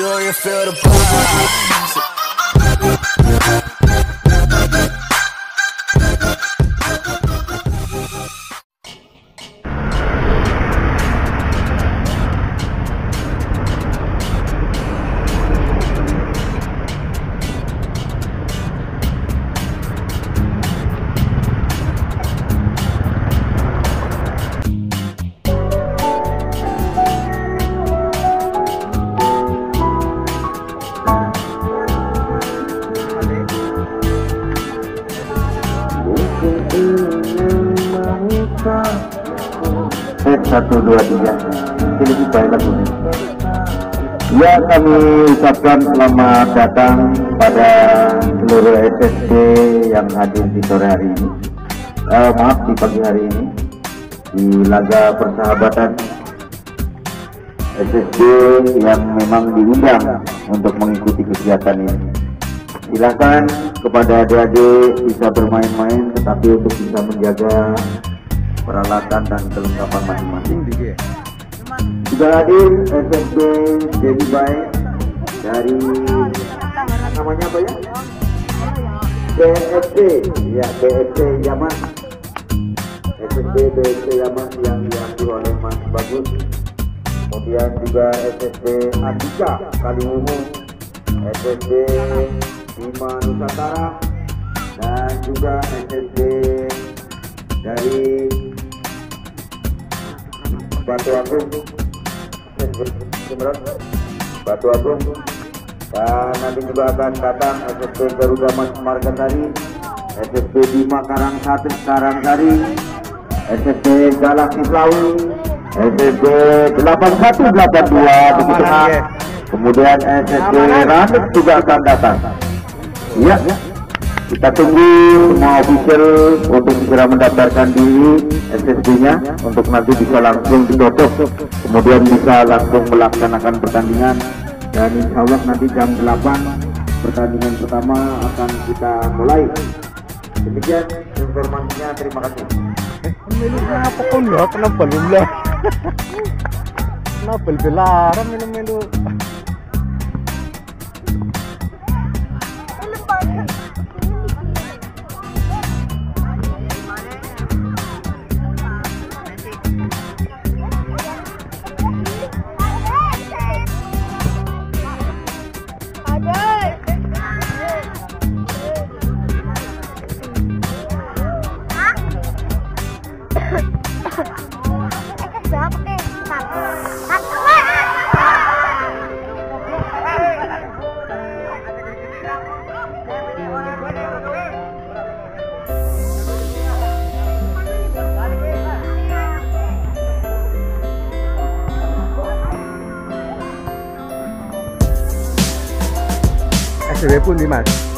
You don't feel the pulse. Satu dua tiga. Ini baik lagunya. Ya kami ucapkan selamat datang pada seluruh SSD yang hadir di sore hari ini. Eh, maaf di pagi hari ini di laga persahabatan SSD yang memang diundang untuk mengikuti kegiatan ini. Silakan kepada adik-adik bisa bermain-main tetapi untuk bisa menjaga peralatan dan kelengkapan masing-masing. Sudah hadir SSB Jadi Baik dari namanya apa ya? BSD ya BSD Yaman. SSB BSD Yaman yang diambil oleh Mas Bagus. Kemudian juga SSB Andika Kaliwungu. SSB Bima Nusantara. Dan juga SSB dari Batu Agung. Batu Agung. Dan nanti juga akan datang SSB Garuda Mas Margasari SSB Bima Karangsari Karangsari SSB Galaksi Selawi SSB 8182 Bukit Tengah kemudian SSB Randet juga akan datang. Iya. Kita tunggu semua official untuk segera mendaftarkan diri SSB-nya untuk nanti bisa langsung ditutup kemudian bisa langsung melaksanakan pertandingan dan insya Allah nanti jam 8 pertandingan pertama akan kita mulai demikian informasinya terima kasih Melu apa kau lah? Kenapa lu lah? Kenapa larang melu-melu? SDW pun di mas.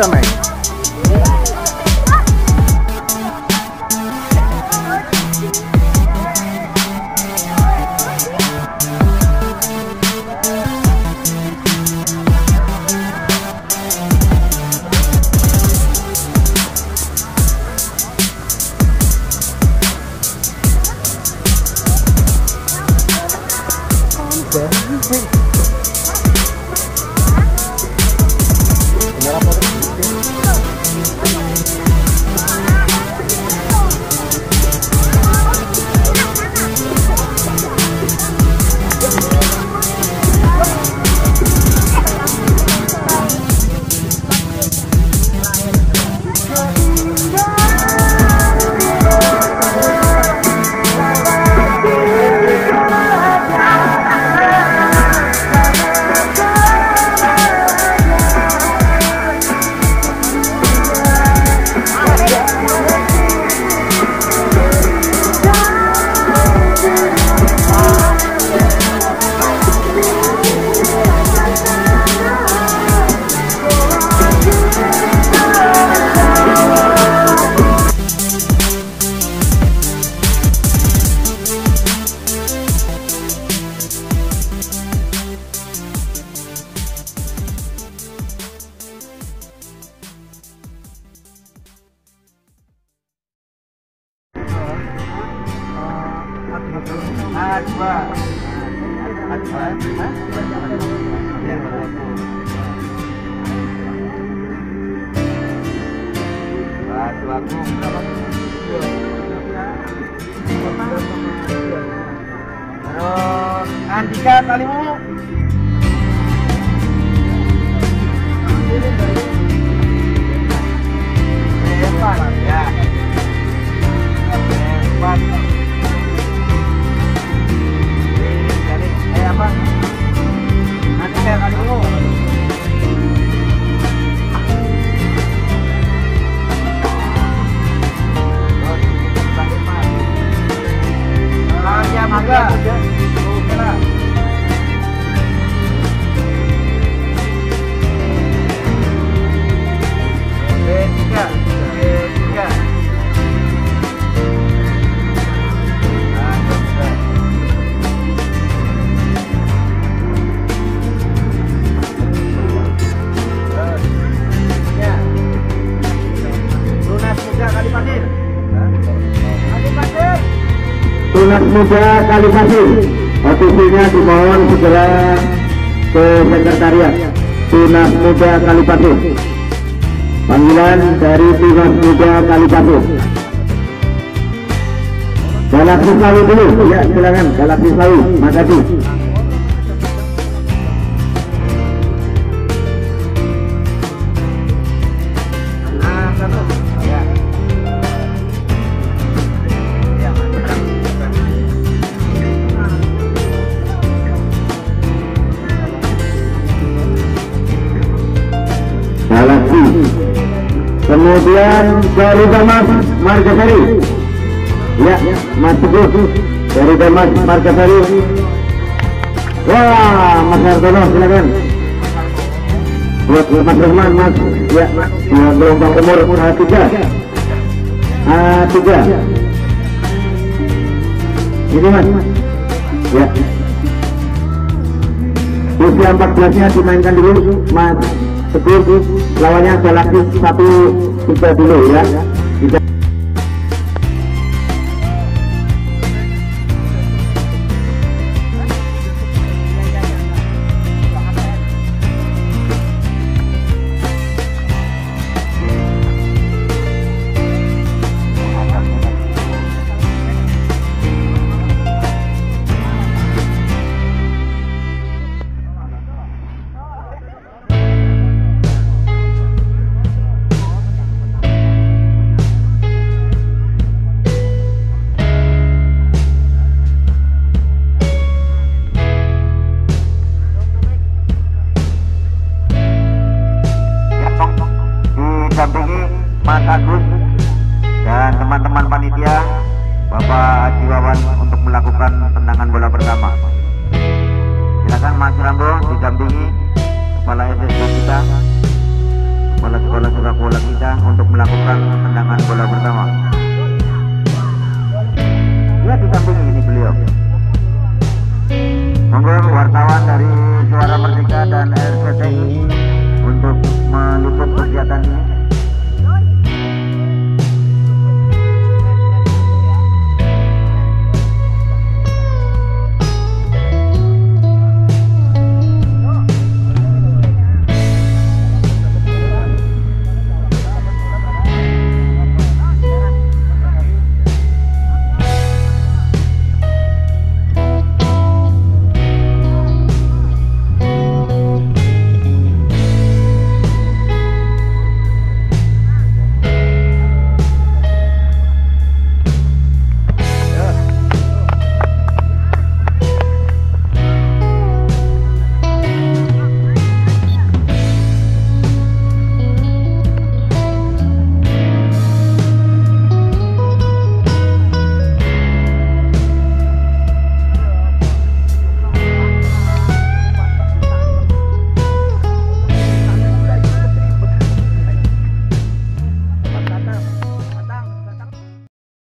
também. Terus Andika kalimu. Hebat ya. Eh apa? Andika kalimu. Maria Tunas Muda Kalipasir Ofisinya dimohon segera ke sekretariat. Tunas Muda Kalipasir Panggilan dari Tunas Muda Kalipasir Galaksi Slawi dulu. Ya silakan. Galaksi Slawi makasih Kemudian dari Damas Margasari Ya, Mas Teguh Dari Damas Margasari Wah, Mas Hartono silakan. Buat Mas Rahman, Mas. Ya, ya gelombang umur A3 A3 Ini Mas. Ya. Usia 14 nya dimainkan dulu Mas. Teguh lawannya Galaxy satu tiga dulu ya untuk melakukan tendangan bola pertama. Silakan Mas Rambo didampingi kepala SSB kita, kepala sekolah sepak bola kita untuk melakukan tendangan bola pertama. Dia didampingi ini beliau. Monggo wartawan dari Suara Merdeka dan RCTI untuk meliput kegiatan ini.